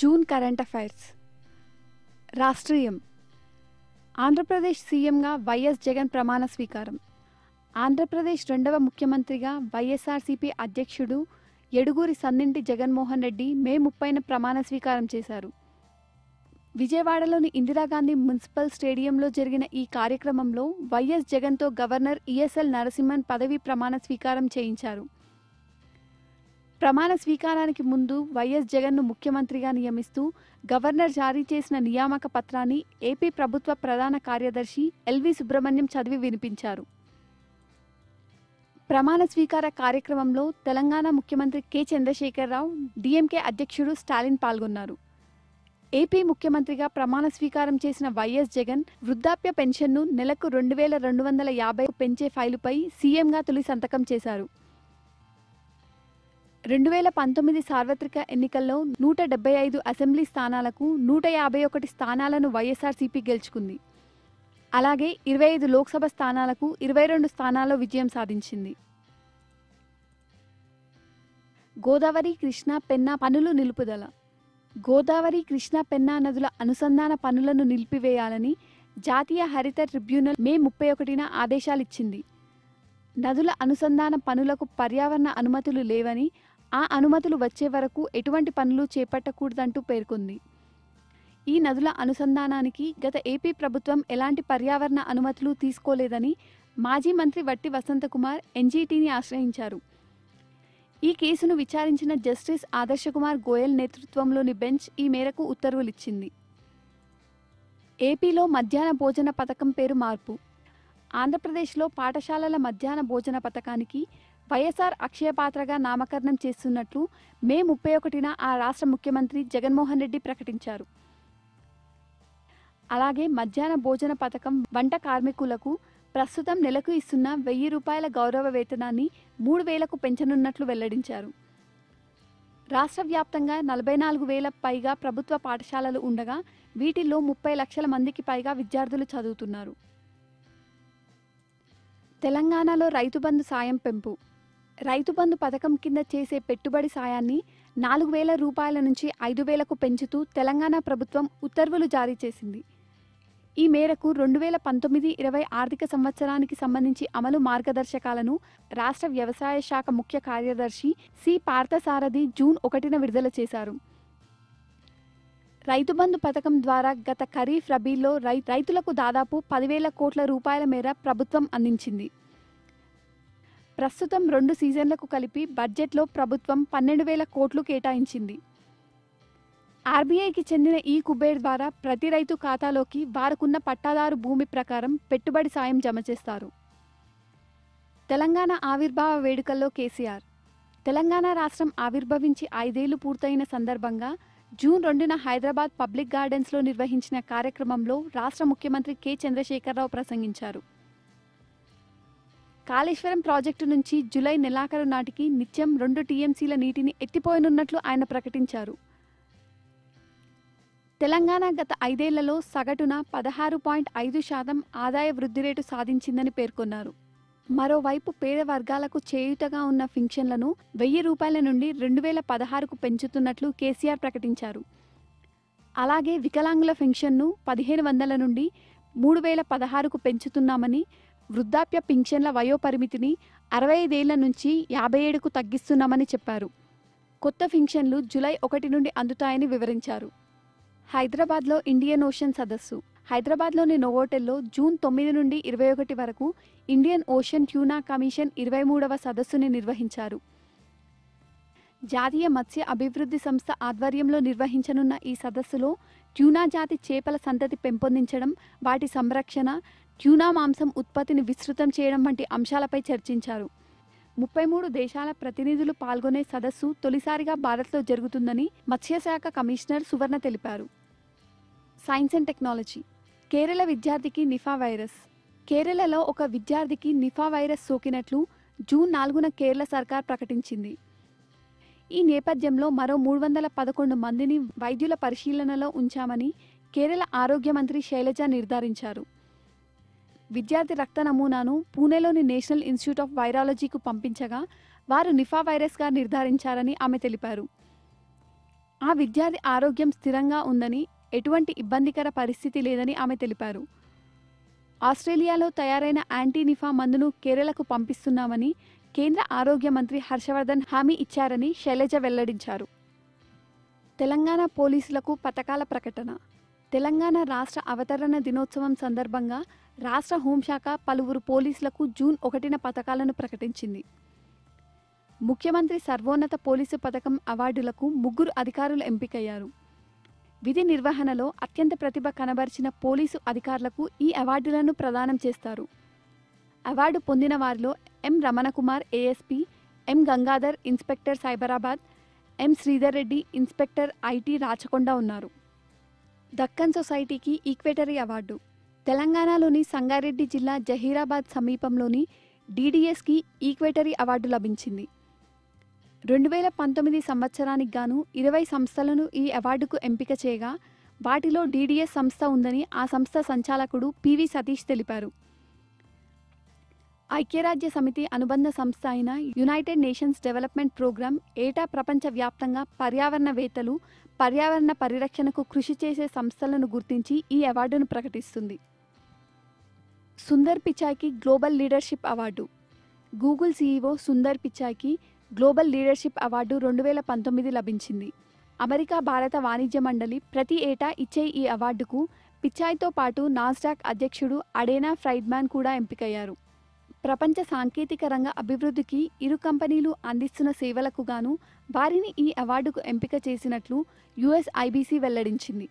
June current affairs. రాష్ట్రీయం. Andhra Pradesh సీఎంగా YS Jagan ప్రమాణ స్వీకారం. ఆంధ్రప్రదేశ్ రెండవ ముఖ్యమంత్రిగా వైఎస్ఆర్సీపీ అధ్యక్షుడు ఎడుగూరి సన్నింటి జగన్మోహన్ రెడ్డి మే ముప్పైన ప్రమాణ స్వీకారం చేశారు. విజయవాడలోని ఇందిరాగాంధీ మున్సిపల్ స్టేడియంలో జరిగిన ఈ కార్యక్రమంలో వైఎస్ జగన్తో గవర్నర్ ఈఎస్ఎల్ నరసింహన్ పదవీ ప్రమాణ స్వీకారం చేయించారు. ప్రమాణ స్వీకారానికి ముందు వైఎస్ జగన్ను ముఖ్యమంత్రిగా నియమిస్తూ గవర్నర్ జారీ చేసిన నియామక పత్రాన్ని ఏపీ ప్రభుత్వ ప్రధాన కార్యదర్శి ఎల్వి సుబ్రహ్మణ్యం చదివి వినిపించారు. ప్రమాణ స్వీకార కార్యక్రమంలో తెలంగాణ ముఖ్యమంత్రి కె చంద్రశేఖరరావు డిఎంకే అధ్యక్షుడు స్టాలిన్ పాల్గొన్నారు. ఏపీ ముఖ్యమంత్రిగా ప్రమాణ స్వీకారం చేసిన వైఎస్ జగన్ వృద్ధాప్య పెన్షన్ను నెలకు రెండు వేల రెండు వందల యాభై పెంచే ఫైలుపై సీఎంగా తొలి సంతకం చేశారు. రెండు వేల పంతొమ్మిది సార్వత్రిక ఎన్నికల్లో నూట డెబ్బై ఐదు అసెంబ్లీ స్థానాలకు నూట యాభై ఒకటి స్థానాలను వైఎస్ఆర్సీపీ గెలుచుకుంది. అలాగే ఇరవై ఐదు లోక్సభ స్థానాలకు ఇరవై రెండు స్థానాల్లో విజయం సాధించింది. గోదావరి కృష్ణా పెన్నా పనులు నిలుపుదల. గోదావరి కృష్ణా పెన్నా నదుల అనుసంధాన పనులను నిలిపివేయాలని జాతీయ హరిత ట్రిబ్యునల్ మే ముప్పై ఒకటిన ఆదేశాలిచ్చింది. నదుల అనుసంధాన పనులకు పర్యావరణ అనుమతులు లేవని ఆ అనుమతులు వచ్చే వరకు ఎటువంటి పనులు చేపట్టకూడదంటూ పేర్కొంది. ఈ నదుల అనుసంధానానికి గత ఏపీ ప్రభుత్వం ఎలాంటి పర్యావరణ అనుమతులు తీసుకోలేదని మాజీ మంత్రి వట్టి వసంతకుమార్ ఎన్జీటీని ఆశ్రయించారు. ఈ కేసును విచారించిన జస్టిస్ ఆదర్శకుమార్ గోయల్ నేతృత్వంలోని బెంచ్ ఈ మేరకు ఉత్తర్వులిచ్చింది. ఏపీలో మధ్యాహ్న భోజన పథకం పేరు మార్పు. ఆంధ్రప్రదేశ్లో పాఠశాలల మధ్యాహ్న భోజన పథకానికి వైఎస్ఆర్ అక్షయపాత్రగా నామకరణం చేస్తున్నట్లు మే ముప్పై ఒకటిన ఆ రాష్ట్ర ముఖ్యమంత్రి జగన్మోహన్ రెడ్డి ప్రకటించారు. అలాగే మధ్యాహ్న భోజన పథకం వంట కార్మికులకు ప్రస్తుతం నెలకు ఇస్తున్న వెయ్యి రూపాయల గౌరవ వేతనాన్ని మూడు వేలకు పెంచనున్నట్లు వెల్లడించారు. రాష్ట్ర వ్యాప్తంగా నలభై నాలుగు వేల పైగా ప్రభుత్వ పాఠశాలలు ఉండగా వీటిల్లో ముప్పై లక్షల మందికి పైగా విద్యార్థులు చదువుతున్నారు. తెలంగాణలో రైతు బంధు సాయం పెంపు రైతు బంధు పథకం కింద చేసే పెట్టుబడి సాయాన్ని నాలుగు వేల రూపాయల నుంచి ఐదు వేలకు పెంచుతూ తెలంగాణ ప్రభుత్వం ఉత్తర్వులు జారీ చేసింది. ఈ మేరకు రెండు వేల పంతొమ్మిది ఇరవై ఆర్థిక సంవత్సరానికి సంబంధించి అమలు మార్గదర్శకాలను రాష్ట్ర వ్యవసాయ శాఖ ముఖ్య కార్యదర్శి సి. పార్థసారథి జూన్ ఒకటిన విడుదల చేశారు. రైతు బంధు పథకం ద్వారా గత ఖరీఫ్ రబీలో రై రైతులకు దాదాపు పదివేల కోట్ల రూపాయల మేర ప్రభుత్వం అందించింది. ప్రస్తుతం రెండు సీజన్లకు కలిపి బడ్జెట్లో ప్రభుత్వం పన్నెండు వేల కోట్లు కేటాయించింది. ఆర్బీఐకి చెందిన ఈ కుబేర్ ద్వారా ప్రతి రైతు ఖాతాలోకి వారుకున్న పట్టాదారు భూమి ప్రకారం పెట్టుబడి సాయం జమ చేస్తారు. తెలంగాణ ఆవిర్భావ వేడుకల్లో కేసీఆర్. తెలంగాణ రాష్ట్రం ఆవిర్భవించి ఐదేళ్ళు పూర్తయిన సందర్భంగా జూన్ రెండున హైదరాబాద్ పబ్లిక్ గార్డెన్స్లో నిర్వహించిన కార్యక్రమంలో రాష్ట్ర ముఖ్యమంత్రి కె చంద్రశేఖరరావు ప్రసంగించారు. కాళేశ్వరం ప్రాజెక్టు నుంచి జులై నెలాఖరు నాటికి నిత్యం రెండు టీఎంసీల నీటిని ఎత్తిపోయనున్నట్లు ఆయన ప్రకటించారు. తెలంగాణ గత ఐదేళ్ళలో సగటున పదహారు పాయింట్ ఐదు శాతం ఆదాయ వృద్ధి రేటు సాధించిందని పేర్కొన్నారు. మరోవైపు పేద వర్గాలకు చేయుతగా ఉన్న ఫింక్షన్లను వెయ్యి రూపాయల నుండి రెండు వేల పదహారుకు పెంచుతున్నట్లు కేసీఆర్ ప్రకటించారు. అలాగే వికలాంగుల పెన్షన్ను పదిహేను వందల నుండి మూడు వేల పదహారుకు పెంచుతున్నామని వృద్ధాప్య పింఛన్ల వయోపరిమితిని అరవై ఐదేళ్ళ నుంచి యాభై ఏడుకు తగ్గిస్తున్నామని చెప్పారు. కొత్త పింఛన్లు జులై ఒకటి నుండి అందుతాయని వివరించారు. హైదరాబాద్లో ఇండియన్ ఓషన్ సదస్సు. హైదరాబాద్లోని నోవోటెల్లో జూన్ తొమ్మిది నుండి ఇరవై ఒకటి వరకు ఇండియన్ ఓషన్ ట్యూనా కమిషన్ ఇరవై మూడవ సదస్సుని నిర్వహించారు. జాతీయ మత్స్య అభివృద్ధి సంస్థ ఆధ్వర్యంలో నిర్వహించనున్న ఈ సదస్సులో ట్యూనా జాతి చేపల సంతతి పెంపొందించడం వాటి సంరక్షణ ట్యూనా మాంసం ఉత్పత్తిని విస్తృతం చేయడం వంటి అంశాలపై చర్చించారు. ముప్పై మూడు దేశాల ప్రతినిధులు పాల్గొనే సదస్సు తొలిసారిగా భారత్లో జరుగుతుందని మత్స్యశాఖ కమిషనర్ సువర్ణ తెలిపారు. Science and technology. కేరళ విద్యార్థికి నిఫా వైరస్. కేరళలో ఒక విద్యార్థికి నిఫా వైరస్ సోకినట్లు జూన్ నాలుగున కేరళ సర్కార్ ప్రకటించింది. ఈ నేపథ్యంలో మరో మూడు వందల పదకొండు మందిని వైద్యుల పరిశీలనలో ఉంచామని కేరళ ఆరోగ్య మంత్రి శైలజ నిర్ధారించారు. విద్యార్థి రక్త నమూనాను పూణేలోని నేషనల్ ఇన్స్టిట్యూట్ ఆఫ్ వైరాలజీకు పంపించగా వారు నిఫా వైరస్గా నిర్ధారించారని ఆమె తెలిపారు. ఆ విద్యార్థి ఆరోగ్యం స్థిరంగా ఉందని ఎటువంటి ఇబ్బందికర పరిస్థితి లేదని ఆమె తెలిపారు. ఆస్ట్రేలియాలో తయారైన యాంటీ నిఫా మందును కేరళకు పంపిస్తున్నామని కేంద్ర ఆరోగ్య మంత్రి హర్షవర్ధన్ హామీ ఇచ్చారని శైలజ వెల్లడించారు. తెలంగాణ పోలీసులకు పథకాల ప్రకటన. తెలంగాణ రాష్ట్ర అవతరణ దినోత్సవం సందర్భంగా రాష్ట్ర హోంశాఖ పలువురు పోలీసులకు జూన్ ఒకటిన పథకాలను ప్రకటించింది. ముఖ్యమంత్రి సర్వోన్నత పోలీసు పథకం అవార్డులకు ముగ్గురు అధికారులు ఎంపికయ్యారు. విధి నిర్వహణలో అత్యంత ప్రతిభ కనబరిచిన పోలీసు అధికారులకు ఈ అవార్డులను ప్రదానం చేస్తారు. అవార్డు పొందిన వారిలో M Ramana Kumar ASP M Gangadhar inspector Cyberabad M Sridhar Reddy inspector IT Rachakonda ఉన్నారు. దక్కన్ సొసైటీకి ఈక్వేటరీ అవార్డు. తెలంగాణలోని సంగారెడ్డి జిల్లా జహీరాబాద్ సమీపంలోని డీడీఎస్కి ఈక్వేటరీ అవార్డు లభించింది. రెండు వేల పంతొమ్మిది సంవత్సరానికి గాను ఇరవై సంస్థలను ఈ అవార్డుకు ఎంపిక చేయగా వాటిలో డీడీఎస్ సంస్థ ఉందని ఆ సంస్థ సంచాలకుడు పివి సతీష్ తెలిపారు. ఐక్యరాజ్య సమితి అనుబంధ సంస్థ అయిన యునైటెడ్ నేషన్స్ డెవలప్మెంట్ ప్రోగ్రాం ఏటా ప్రపంచవ్యాప్తంగా పర్యావరణవేత్తలు పర్యావరణ పరిరక్షణకు కృషి చేసే సంస్థలను గుర్తించి ఈ అవార్డును ప్రకటిస్తుంది. Sundar పిచాయ్కి global leadership award. Google CEO Sundar పిచాయ్కి global leadership award రెండు వేల పంతొమ్మిది లభించింది. అమెరికా భారత వాణిజ్య మండలి ప్రతి ఏటా ఇచ్చే ఈ అవార్డుకు పిచాయ్తో పాటు నాస్డాక్ అధ్యక్షుడు అడేనా ఫ్రైడ్మ్యాన్ కూడా ఎంపికయ్యారు. ప్రపంచ సాంకేతిక రంగ అభివృద్ధికి ఇరు కంపెనీలు అందిస్తున్న సేవలకు గాను వారిని ఈ అవార్డుకు ఎంపిక చేసినట్లు యుఎస్ ఐబీసీ వెల్లడించింది.